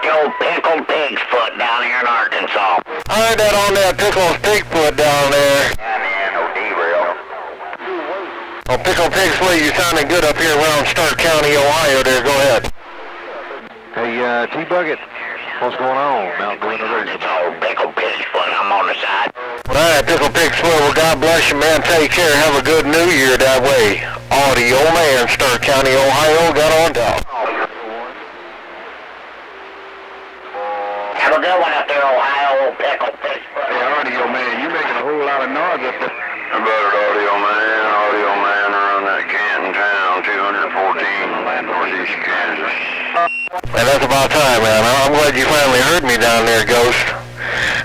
about the pickled pig's foot down here in Arkansas? I heard that on that pickled pig foot down there. Yeah, man, no derail. On pickled pig's foot, you sounding good up here around Stark County, Ohio. There, go ahead. Hey, uh, T-Bucket, what's going on? Mount Glen It's Radio. old pickled pig's foot. I'm on the side. All right, pickled pig's foot. Well, God bless you, man. Take care. Have a good New Year that way. Audio man, Stark County, Ohio. Got on top. Have a good one out there, Ohio, old pickled pig's foot. Hey, audio man, you making a whole lot of noise up there. How about it, Audio Man? Audio Man around that Canton town, 214, northeast Kansas. And that's about time, man. I'm glad you finally heard me down there, Ghost.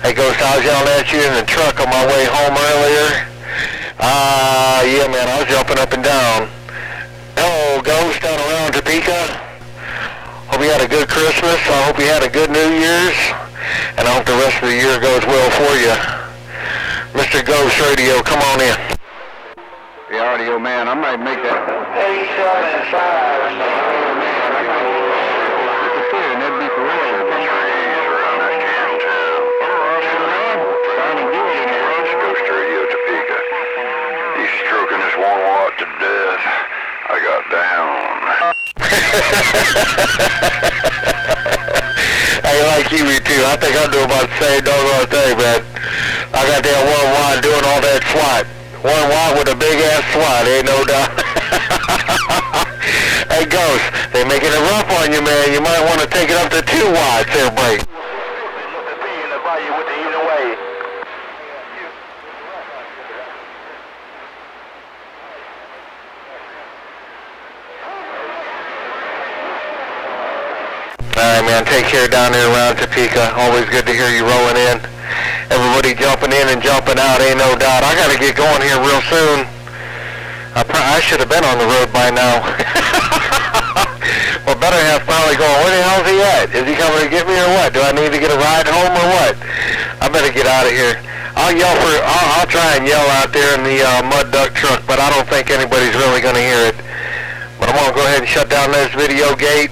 Hey, Ghost, I was yelling at you in the truck on my way home earlier. Ah, yeah, man, I was jumping up and down. Hello, Ghost, down around Topeka. Hope you had a good Christmas. I hope you had a good New Year's. And I hope the rest of the year goes well for you. Mr. Ghost Radio, come on in. Hey, audio man, I might make that. Eight, seven, five. disappear, and that'd be for real. Trees around that Canton town. Sounding good in there. West Coast Radio, Topeka. He's stroking this one watt to death. I got down. I think I'm doing about the same doggone thing, man. I got that one wide doing all that SWAT. One wide with a big ass SWAT, ain't no doubt. hey, Ghost, they making it rough on you, man. You might want to take it up to two watts there. All right, man. Take care down there around Topeka. Always good to hear you rolling in. Everybody jumping in and jumping out, ain't no doubt. I got to get going here real soon. I, I should have been on the road by now. well, better have finally going. Where the hell's he at? Is he coming to get me or what? Do I need to get a ride home or what? I better get out of here. I'll yell for. I'll, I'll try and yell out there in the uh, mud duck truck, but I don't think anybody's really going to hear it. But I'm gonna go ahead and shut down this video gate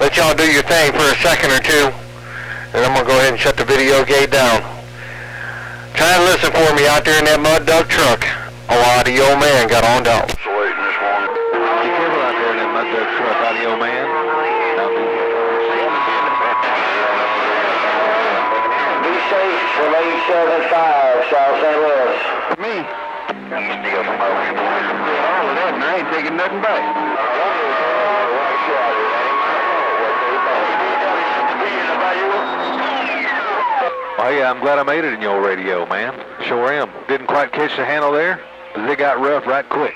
let y'all do your thing for a second or two, and I'm gonna go ahead and shut the video gate down. Try and listen for me out there in that mud duck truck. A lot of Oh, old man got on down. Isolating this one. Be careful out there in that mud duck truck, audio man. Be safe from 875 South St. Louis. Me. Steal some of it. All of that, and I ain't taking nothing back. Oh, I'm glad I made it in your radio, man. Sure am. Didn't quite catch the handle there, but they got rough right quick.